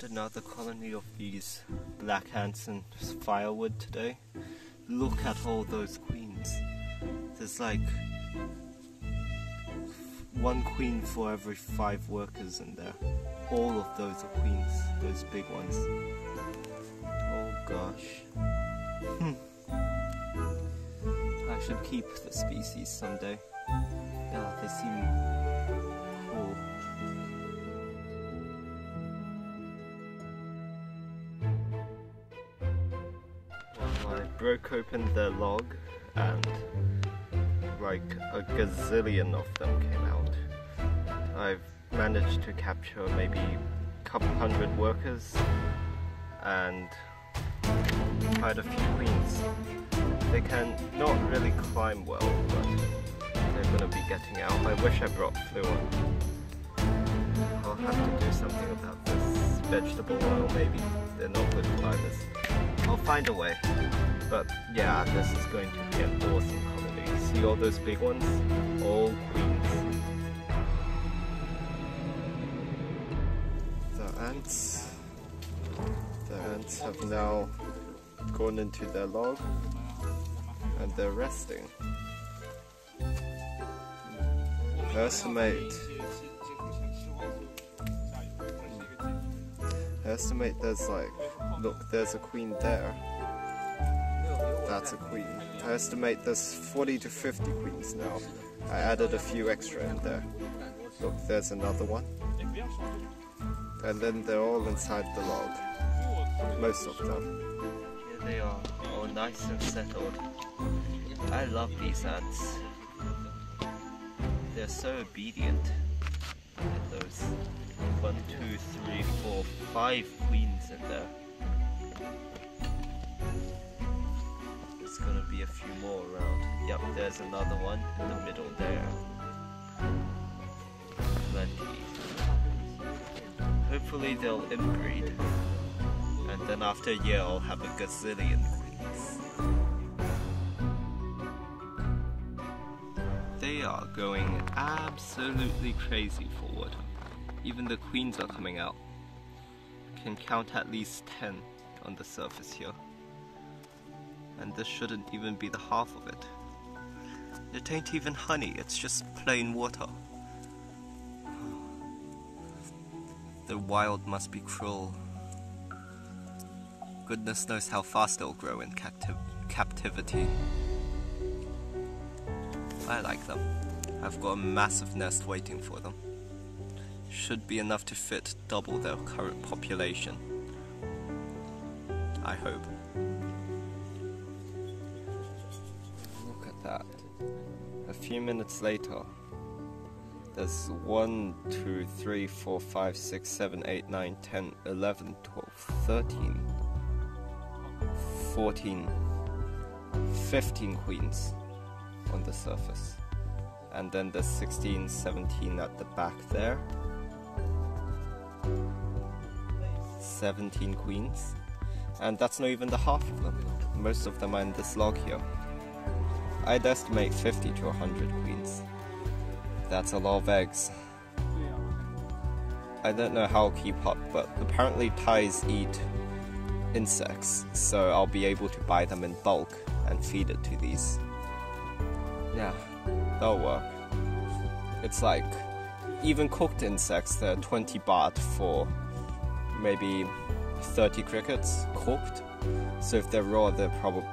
found another colony of these black ants and firewood today. Look at all those queens. There's like one queen for every five workers in there. All of those are queens, those big ones. Oh gosh. Hmm. I should keep the species someday. Yeah, they seem cool. Broke open the log and like a gazillion of them came out. I've managed to capture maybe a couple hundred workers and quite a few queens. They can not really climb well, but they're gonna be getting out. I wish I brought Fluon. I'll have to do something about this vegetable oil maybe. I'll find a way. But yeah, this is going to be an awesome colony. See all those big ones? All queens. The ants. The ants have now gone into their log and they're resting. Estimate. Estimate there's like, look, there's a queen there. That's a queen. I estimate there's 40 to 50 queens now. I added a few extra in there. Look, there's another one. And then they're all inside the log. Most of them. Here they are, all nice and settled. I love these ants. They're so obedient. Three, four, five queens in there. There's gonna be a few more around. Yep, there's another one in the middle there. Plenty. Hopefully they'll inbreed. And then after a year I'll have a gazillion queens. They are going absolutely crazy forward. Even the queens are coming out. Can count at least 10 on the surface here. And this shouldn't even be the half of it. It ain't even honey, it's just plain water. The wild must be cruel. Goodness knows how fast they'll grow in capti- captivity. I like them. I've got a massive nest waiting for them. Should be enough to fit double their current population. I hope. Look at that. A few minutes later, there's 1, 2, 3, 4, 5, 6, 7, 8, 9, 10, 11, 12, 13, 14, 15 queens on the surface. And then there's 16, 17 at the back there. 17 queens. And that's not even the half of them. Most of them are in this log here. I'd estimate 50 to 100 queens. That's a lot of eggs. I don't know how I'll keep up, but apparently Thais eat insects, so I'll be able to buy them in bulk and feed it to these. Yeah, that'll work. It's like even cooked insects, they're 20 baht for maybe 30 crickets cooked. So if they're raw, they're probably